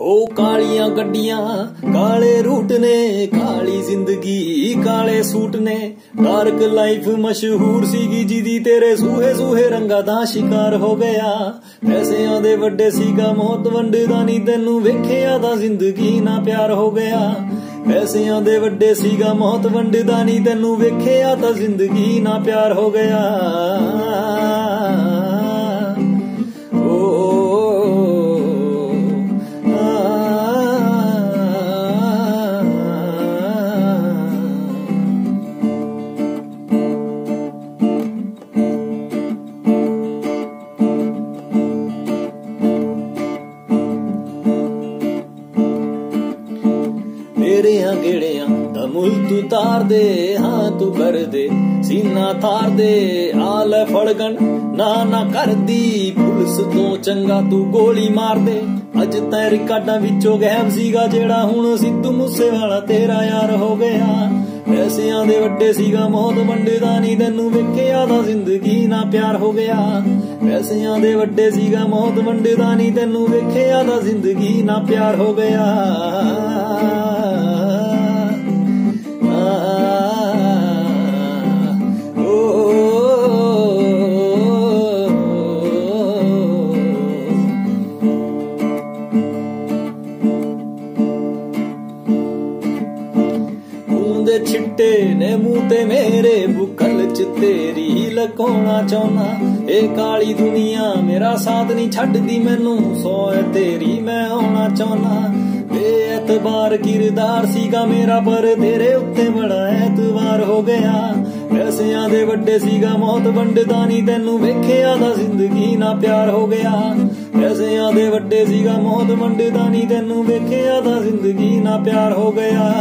ਉਹ ਕਾਲੀਆਂ ਗੱਡੀਆਂ, ਕਾਲੇ ਰੂਟ ਨੇ, ਕਾਲੀ ਜ਼ਿੰਦਗੀ, ਕਾਲੇ ਸੂਟ ਨੇ। ਡਾਰਕ ਲਾਈਫ ਮਸ਼ਹੂਰ ਸੀਗੀ ਜਿਹਦੀ ਤੇਰੇ ਸੂਹੇ ਸੂਹੇ ਰੰਗਾ ਦਾ ਸ਼ਿਕਾਰ ਹੋ ਗਿਆ। ਪੈਸਿਆਂ ਦੇ ਵੱਡੇ ਸੀਗਾ ਮੌਤ ਵੰਡਦਾ ਨਹੀਂ ਤੈਨੂੰ ਵੇਖਿਆ ਤਾਂ ਜ਼ਿੰਦਗੀ ਨਾ ਪਿਆਰ ਹੋ ਗਿਆ। ਪੈਸਿਆਂ ਦੇ ਵੱਡੇ ਸੀਗਾ ਮੌਤ ਵੰਡਦਾ ਨਹੀਂ ਤੈਨੂੰ ਵੇਖਿਆ ਤਾਂ ਜ਼ਿੰਦਗੀ ਨਾ ਪਿਆਰ ਹੋ ਗਿਆ। ਤੇਰਿਆਂ ਗੇੜਿਆਂ ਦਾ ਮੁੱਲ ਤੂੰ ਤਾਰ ਦੇ ਹਾਂ ਤੂੰ ਕਰ ਦੇ ਸੀਨਾ ਤਾਰ ਦੇ ਆ ਲੈ ਫੜਗਣ, ਨਾ ਨਾ ਕਰਦੀ। ਪੁਲਿਸ ਤੋਂ ਚੰਗਾ ਤੂੰ ਗੋਲੀ ਮਾਰ ਦੇ ਅੱਜ ਤੈ ਰਿਕਾਰਡਾਂ ਵਿੱਚੋਂ ਗਾਇਬ ਸੀਗਾ ਜਿਹੜਾ ਹੁਣ ਸਿੱਧੂ ਮੂਸੇ ਵਾਲਾ ਤੇਰਾ ਯਾਰ ਹੋ ਗਿਆ। ਪੈਸਿਆਂ ਦੇ ਵੱਡੇ ਸੀਗਾ ਮੌਤ ਵੰਡਦਾ ਨਹੀਂ ਤੈਨੂੰ ਵੇਖਿਆ ਤਾਂ ਜ਼ਿੰਦਗੀ ਨਾ ਪਿਆਰ ਹੋ ਗਿਆ। ਪੈਸਿਆਂ ਦੇ ਵੱਡੇ ਸੀਗਾ ਮੌਤ ਵੰਡਦਾ ਨਹੀਂ ਤੈਨੂੰ ਵੇਖਿਆ ਤਾਂ ਜ਼ਿੰਦਗੀ ਨਾ ਪਿਆਰ ਹੋ ਗਿਆ। ਦੇ ਛਿੱਟੇ ਨੇ ਮੂੰਹ ਤੇ ਮੇਰੇ ਬੁੱਕਲ ਚ ਤੇਰੀ ਲਕਾਉਣਾ ਚਾਹੁੰਨਾ। ਇਹ ਕਾਲੀ ਦੁਨੀਆ, ਮੇਰਾ ਸਾਥ ਨਹੀਂ ਛੱਡਦੀ ਮੈਨੂੰ ਸੋਏ ਤੇਰੀ ਮੈਂ ਆਉਣਾ ਚਾਹੁੰਨਾ। ਬੇਅਤਬਾਰ ਕਿਰਦਾਰ ਸੀਗਾ ਮੇਰਾ, ਪਰ ਤੇਰੇ ਉੱਤੇ ਬੜਾ ਐਤਵਾਰ ਹੋ ਗਿਆ। ਪੈਸਿਆਂ ਦੇ ਵੱਡੇ ਸੀਗਾ, ਮੌਤ ਵੰਡਦਾ ਨਹੀਂ ਤੈਨੂੰ, ਵੇਖਿਆ ਤਾਂ ਜ਼ਿੰਦਗੀ ਨਾ ਪਿਆਰ ਹੋ ਗਿਆ। ਪੈਸਿਆਂ ਦੇ ਵੱਡੇ ਸੀਗਾ, ਮੌਤ ਵੰਡਦਾ ਨਹੀਂ ਤੈਨੂੰ, ਵੇਖਿਆ ਤਾਂ ਜ਼ਿੰਦਗੀ ਨਾ ਪਿਆਰ ਹੋ ਗਿਆ।